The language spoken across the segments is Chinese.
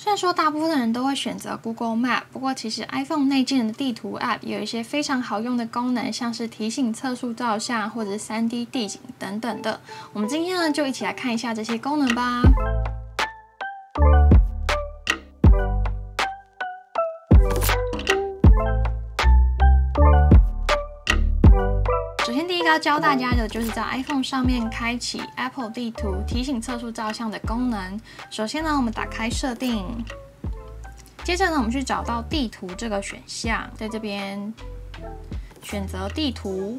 虽然说大部分人都会选择 Google Map，不过其实 iPhone 内建的地图 App 有一些非常好用的功能，像是提醒测速照相或者是 3D 地景等等的。我们今天呢就一起来看一下这些功能吧。要教大家的就是在 iPhone 上面开启 Apple 地图提醒测速照相的功能。首先呢，我们打开设定，接着呢，我们去找到地图这个选项，在这边选择地图，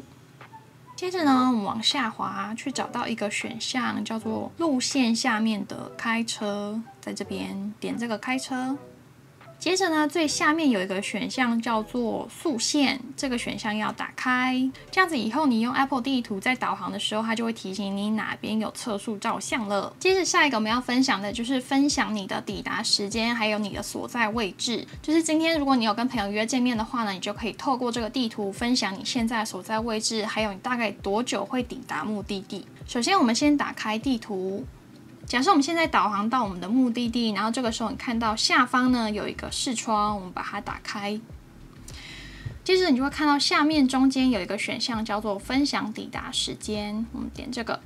接着呢，我们往下滑去找到一个选项叫做路线下面的开车，在这边点这个开车。接着呢，最下面有一个选项叫做速线，这个选项要打开。这样子以后你用 Apple 地图在导航的时候，它就会提醒你哪边有测速照相了。接着下一个我们要分享的就是分享你的抵达时间，还有你的所在位置。就是今天如果你有跟朋友约见面的话呢，你就可以透过这个地图分享你现在所在位置，还有你大概多久会抵达目的地。首先我们先打开地图。假设我们现在导航到我们的目的地，然后这个时候你看到下方呢有一个视窗，我们把它打开。接着你就会看到下面中间有一个选项叫做分享抵达时间，我们点这个。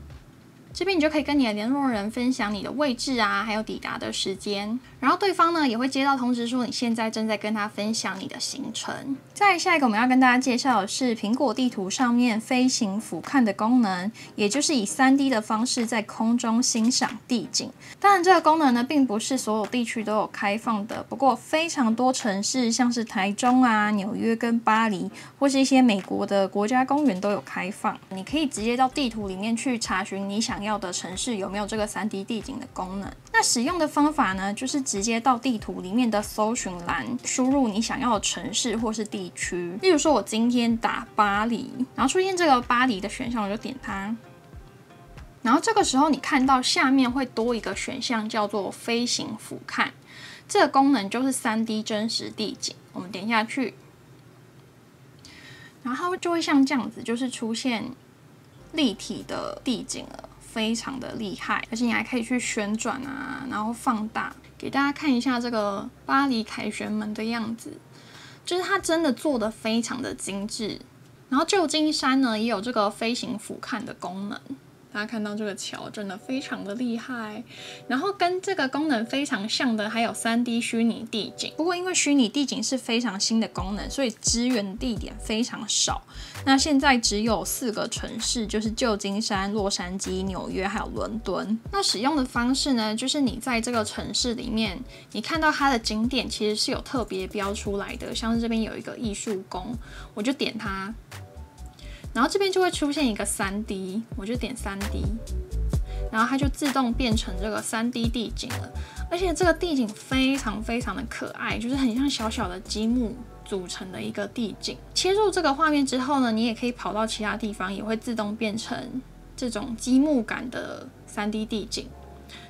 这边你就可以跟你的联络人分享你的位置啊，还有抵达的时间，然后对方呢也会接到通知说你现在正在跟他分享你的行程。再下一个我们要跟大家介绍的是苹果地图上面飞行俯瞰的功能，也就是以 3D 的方式在空中欣赏地景。当然这个功能呢并不是所有地区都有开放的，不过非常多城市像是台中啊、纽约跟巴黎，或是一些美国的国家公园都有开放。你可以直接到地图里面去查询你想要的城市有没有这个 3D 地景的功能。那使用的方法呢，就是直接到地图里面的搜寻栏输入你想要的城市或是地区。例如说，我今天打巴黎，然后出现这个巴黎的选项，我就点它。然后这个时候，你看到下面会多一个选项，叫做飞行俯瞰。这个功能就是 3D 真实地景。我们点下去，然后就会像这样子，就是出现立体的地景了，非常的厉害。而且你还可以去旋转啊，然后放大，给大家看一下这个巴黎凯旋门的样子。就是它真的做的非常的精致。然后旧金山呢，也有这个飞行俯瞰的功能。大家看到这个桥真的非常的厉害，然后跟这个功能非常像的还有 3D 虚拟地景。不过因为虚拟地景是非常新的功能，所以支援地点非常少。那现在只有四个城市，就是旧金山、洛杉矶、纽约还有伦敦。那使用的方式呢，就是你在这个城市里面，你看到它的景点其实是有特别标出来的，像是这边有一个艺术宫，我就点它。然后这边就会出现一个三 D，我就点三 D，然后它就自动变成这个三 D 地景了。而且这个地景非常非常的可爱，就是很像小小的积木组成的一个地景。切入这个画面之后呢，你也可以跑到其他地方，也会自动变成这种积木感的三 D 地景，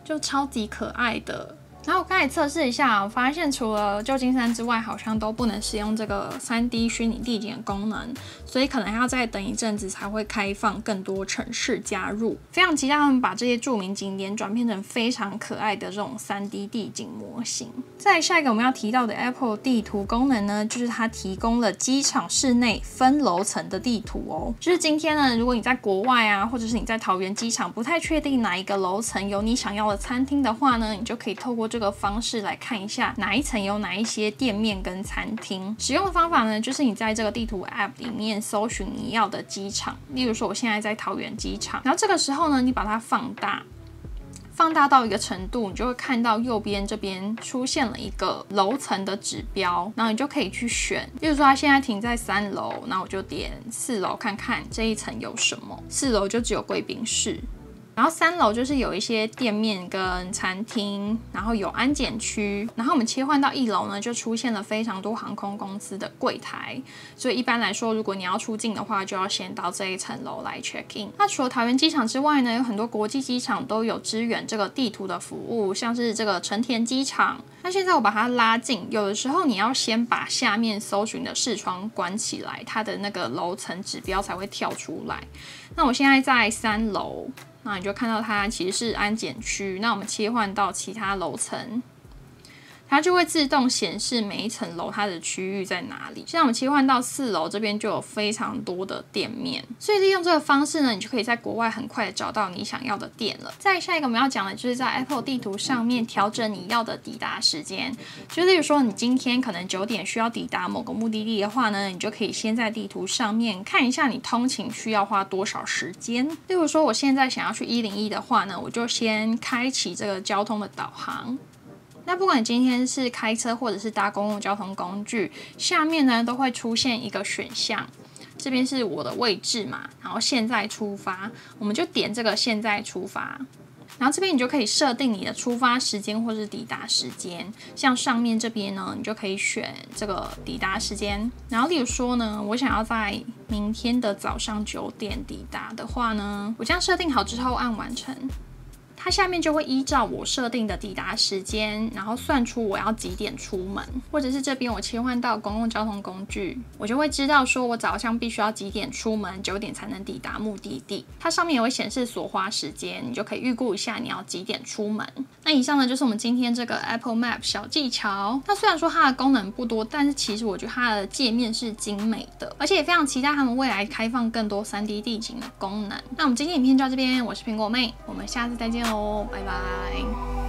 就超级可爱的。然后我刚才测试一下，我发现除了旧金山之外，好像都不能使用这个 3D 虚拟地景的功能，所以可能要再等一阵子才会开放更多城市加入。非常期待他们把这些著名景点转变成非常可爱的这种 3D 地景模型。再下一个我们要提到的 Apple 地图功能呢，就是它提供了机场室内分楼层的地图哦。就是今天呢，如果你在国外啊，或者是你在桃园机场不太确定哪一个楼层有你想要的餐厅的话呢，你就可以透过这个方式来看一下哪一层有哪一些店面跟餐厅。使用的方法呢，就是你在这个地图 App 里面搜寻你要的机场，例如说我现在在桃园机场，然后这个时候呢，你把它放大，放大到一个程度，你就会看到右边这边出现了一个楼层的指标，然后你就可以去选，例如说它现在停在三楼，那我就点四楼看看这一层有什么，四楼就只有贵宾室。然后三楼就是有一些店面跟餐厅，然后有安检区。然后我们切换到一楼呢，就出现了非常多航空公司的柜台。所以一般来说，如果你要出境的话，就要先到这一层楼来 check in。那除了桃园机场之外呢，有很多国际机场都有支援这个地图的服务，像是这个成田机场。那现在我把它拉近，有的时候你要先把下面搜寻的视窗关起来，它的那个楼层指标才会跳出来。那我现在在三楼。那你就看到它其实是安检区。那我们切换到其他楼层，它就会自动显示每一层楼它的区域在哪里。现在我们切换到四楼这边就有非常多的店面，所以利用这个方式呢，你就可以在国外很快的找到你想要的店了。再下一个我们要讲的就是在 Apple 地图上面调整你要的抵达时间，就例如说你今天可能九点需要抵达某个目的地的话呢，你就可以先在地图上面看一下你通勤需要花多少时间。例如说我现在想要去一零一的话呢，我就先开启这个交通的导航。那不管今天是开车或者是搭公共交通工具，下面呢都会出现一个选项，这边是我的位置嘛，然后现在出发，我们就点这个现在出发，然后这边你就可以设定你的出发时间或是抵达时间，像上面这边呢，你就可以选这个抵达时间，然后例如说呢，我想要在明天的早上九点抵达的话呢，我这样设定好之后按完成。它下面就会依照我设定的抵达时间，然后算出我要几点出门，或者是这边我切换到公共交通工具，我就会知道说我早上必须要几点出门，九点才能抵达目的地。它上面也会显示所花时间，你就可以预估一下你要几点出门。那以上呢就是我们今天这个 Apple Map 小技巧。那虽然说它的功能不多，但是其实我觉得它的界面是精美的，而且也非常期待他们未来开放更多 3D 地景的功能。那我们今天影片就到这边，我是苹果妹，我们下次再见喽。拜拜。